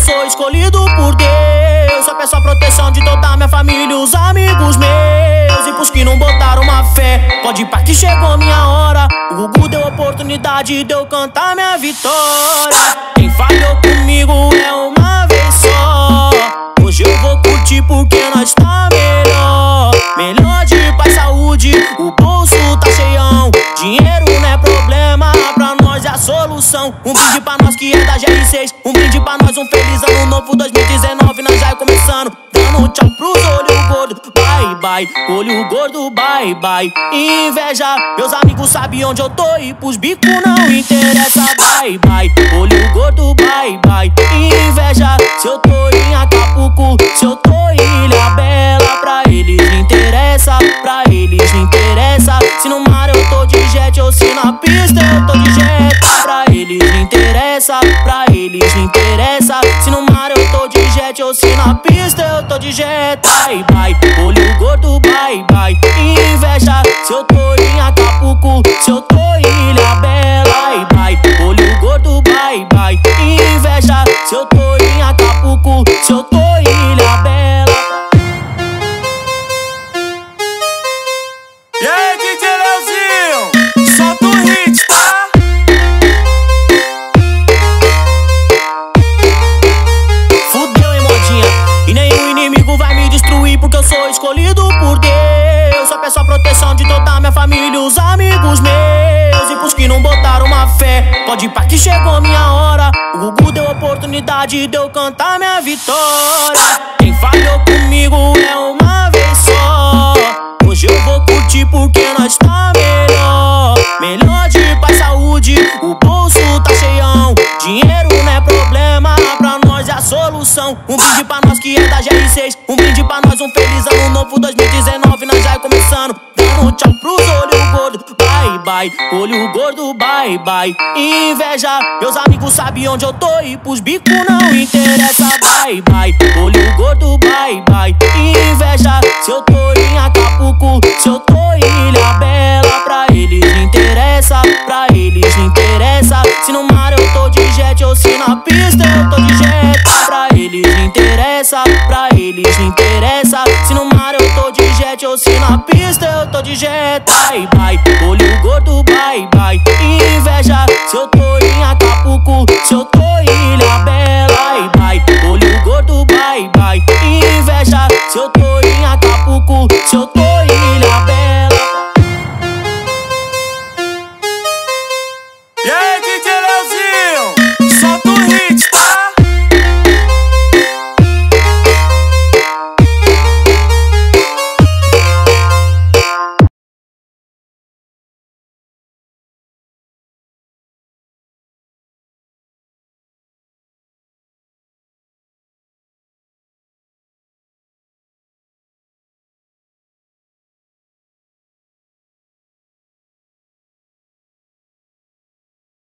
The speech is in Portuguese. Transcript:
sou escolhido por Deus. Só peço a proteção de toda minha família, os amigos meus. E pros que não botaram uma fé, pode ir pra que chegou minha hora. O Gugu deu oportunidade de eu cantar minha vitória. Solução. Um brinde pra nós que é da GR6. Um brinde pra nós, um feliz ano novo 2019. Nós já é começando, dando tchau pros olhos gordo. Bye, bye, olho gordo, bye, bye. Inveja, meus amigos sabem onde eu tô e pros bicos não interessa. Bye, bye, olho gordo, bye, bye. Inveja, se eu tô em Acapulco, se eu tô em Ilha Bela, pra eles não interessa, pra eles não interessa. Se no mar eu tô de jet ou se na pista de jet ou se na pista eu tô de jet, bye bye. Olho gordo, bye bye. Inveja, se eu tô em Acapulco, se eu tô em Ilha Bela, bye bye. Olho gordo, bye bye. Inveja, se eu tô em Acapulco, se eu tô Deus. Só proteção de toda minha família, os amigos meus. E pros que não botaram uma fé, pode ir pra que chegou minha hora. O Gugu deu oportunidade de eu cantar minha vitória. Quem falhou comigo é uma vez só. Hoje eu vou curtir porque nós tá melhor. Melhor de paz, saúde, o bolso tá cheião. Dinheiro não é problema, pra nós é a solução. Um brinde pra nós que é da GR6. Um brinde pra nós, um feliz ano novo 2019. Bye, olho gordo, bye, bye. Inveja, meus amigos sabem onde eu tô e pros bicos não interessa. Bye, bye, olho gordo, bye, bye. Inveja, se eu tô em Acapulco, se eu tô em Ilha Bela, pra eles interessa, pra eles interessa. Se no mar eu tô de jet ou se na pista eu tô de jet, pra eles interessa, pra eles interessa. Se no mar eu tô de jet ou se na pista eu tô de jet, bye bye. Se eu tô ilha bela e bye, olho gordo, bye bye, Inveja, se eu tô